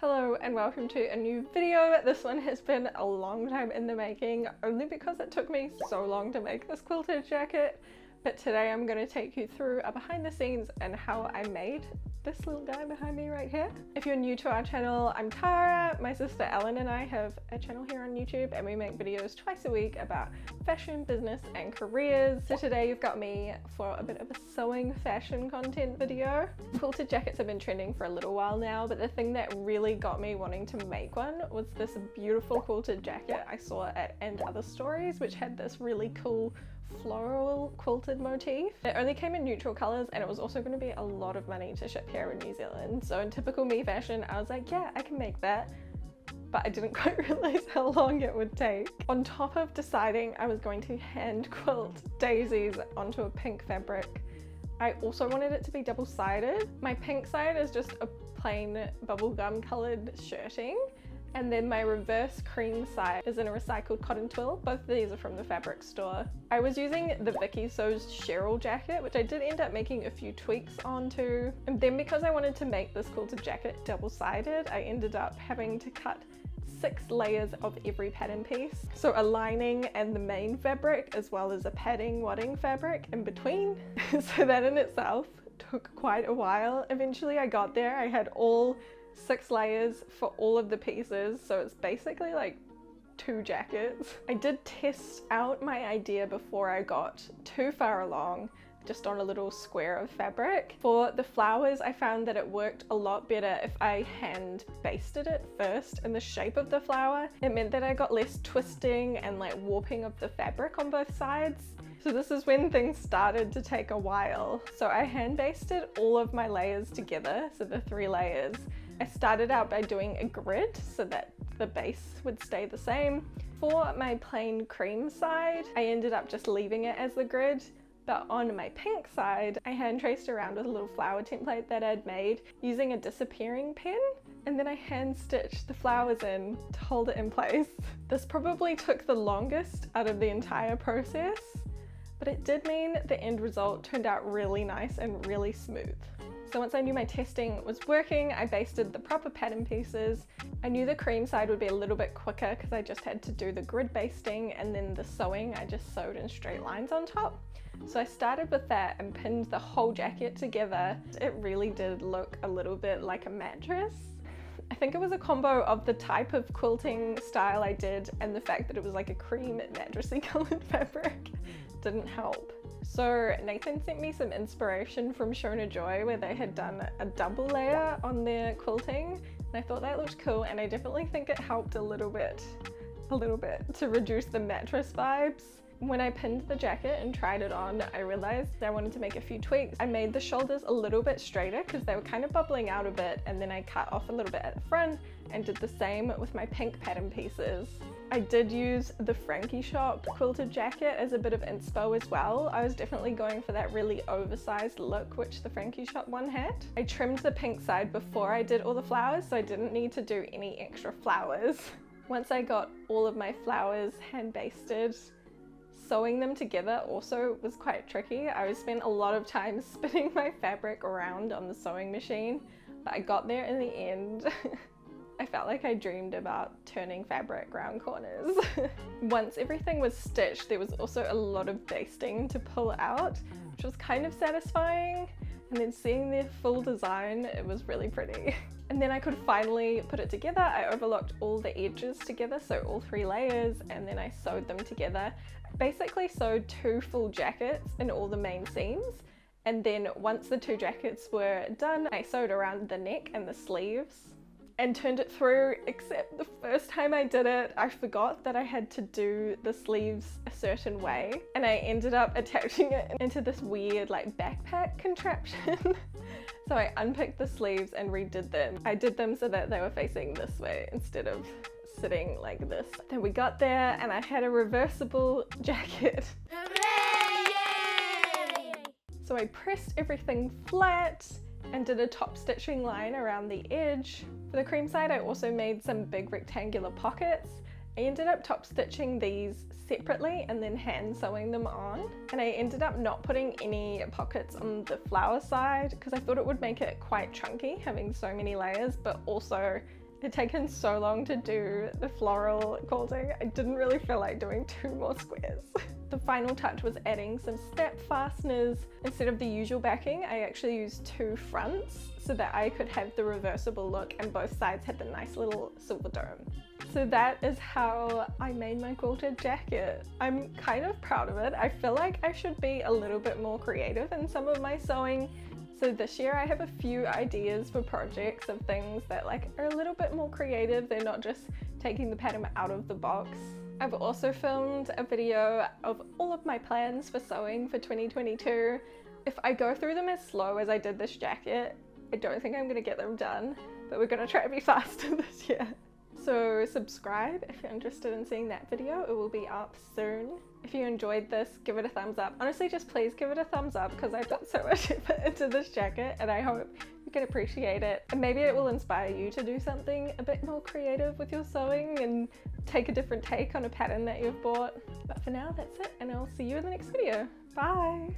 Hello and welcome to a new video. This one has been a long time in the making only because it took me so long to make this quilted jacket but today I'm going to take you through a behind the scenes and how I made this little guy behind me right here. If you're new to our channel, I'm Tara. My sister Ellen and I have a channel here on YouTube and we make videos twice a week about fashion, business and careers. So today you've got me for a bit of a sewing fashion content video. Quilted jackets have been trending for a little while now, but the thing that really got me wanting to make one was this beautiful quilted jacket I saw at And Other Stories, which had this really cool floral quilted motif. It only came in neutral colours and it was also going to be a lot of money to ship here in New Zealand. So in typical me fashion, I was like, yeah, I can make that. But I didn't quite realise how long it would take. On top of deciding I was going to hand quilt daisies onto a pink fabric, I also wanted it to be double-sided. My pink side is just a plain bubblegum coloured shirting and then my reverse cream side is in a recycled cotton twill. Both of these are from the fabric store. I was using the Viki Sews Cheryl jacket, which I did end up making a few tweaks onto. And then because I wanted to make this quilted jacket double-sided, I ended up having to cut six layers of every pattern piece. So a lining and the main fabric, as well as a padding wadding fabric in between. so that in itself took quite a while. Eventually I got there, I had all six layers for all of the pieces. So it's basically like two jackets. I did test out my idea before I got too far along just on a little square of fabric. For the flowers, I found that it worked a lot better if I hand basted it first in the shape of the flower. It meant that I got less twisting and like warping of the fabric on both sides. So this is when things started to take a while. So I hand basted all of my layers together, so the three layers, I started out by doing a grid so that the base would stay the same. For my plain cream side, I ended up just leaving it as the grid but on my pink side, I hand traced around with a little flower template that I'd made using a disappearing pen and then I hand stitched the flowers in to hold it in place. This probably took the longest out of the entire process, but it did mean the end result turned out really nice and really smooth. So once I knew my testing was working, I basted the proper pattern pieces. I knew the cream side would be a little bit quicker because I just had to do the grid basting and then the sewing, I just sewed in straight lines on top. So I started with that and pinned the whole jacket together. It really did look a little bit like a mattress. I think it was a combo of the type of quilting style I did and the fact that it was like a cream mattressy colored fabric didn't help. So Nathan sent me some inspiration from Shona Joy where they had done a double layer on their quilting and I thought that looked cool and I definitely think it helped a little bit, a little bit to reduce the mattress vibes. When I pinned the jacket and tried it on, I realized I wanted to make a few tweaks. I made the shoulders a little bit straighter because they were kind of bubbling out a bit and then I cut off a little bit at the front and did the same with my pink pattern pieces. I did use the Frankie Shop quilted jacket as a bit of inspo as well. I was definitely going for that really oversized look which the Frankie Shop one had. I trimmed the pink side before I did all the flowers so I didn't need to do any extra flowers. Once I got all of my flowers hand basted, Sewing them together also was quite tricky. I spent a lot of time spinning my fabric around on the sewing machine, but I got there in the end. I felt like I dreamed about turning fabric round corners. Once everything was stitched, there was also a lot of basting to pull out, which was kind of satisfying. And then seeing the full design, it was really pretty. And then I could finally put it together. I overlocked all the edges together, so all three layers, and then I sewed them together. Basically sewed two full jackets in all the main seams. And then once the two jackets were done, I sewed around the neck and the sleeves and turned it through except the first time I did it I forgot that I had to do the sleeves a certain way and I ended up attaching it into this weird like backpack contraption so I unpicked the sleeves and redid them. I did them so that they were facing this way instead of sitting like this. Then we got there and I had a reversible jacket. So I pressed everything flat and did a top stitching line around the edge. For the cream side I also made some big rectangular pockets I ended up top stitching these separately and then hand sewing them on. And I ended up not putting any pockets on the flower side because I thought it would make it quite chunky having so many layers but also it taken so long to do the floral quilting I didn't really feel like doing two more squares. the final touch was adding some snap fasteners. Instead of the usual backing I actually used two fronts so that I could have the reversible look and both sides had the nice little silver dome. So that is how I made my quilted jacket. I'm kind of proud of it. I feel like I should be a little bit more creative in some of my sewing. So this year I have a few ideas for projects of things that like are a little bit more creative. They're not just taking the pattern out of the box. I've also filmed a video of all of my plans for sewing for 2022. If I go through them as slow as I did this jacket, I don't think I'm gonna get them done, but we're gonna try to be faster this year. So subscribe if you're interested in seeing that video. It will be up soon. If you enjoyed this, give it a thumbs up. Honestly, just please give it a thumbs up because I put so much effort into this jacket and I hope you can appreciate it. And maybe it will inspire you to do something a bit more creative with your sewing and take a different take on a pattern that you've bought. But for now, that's it and I'll see you in the next video. Bye!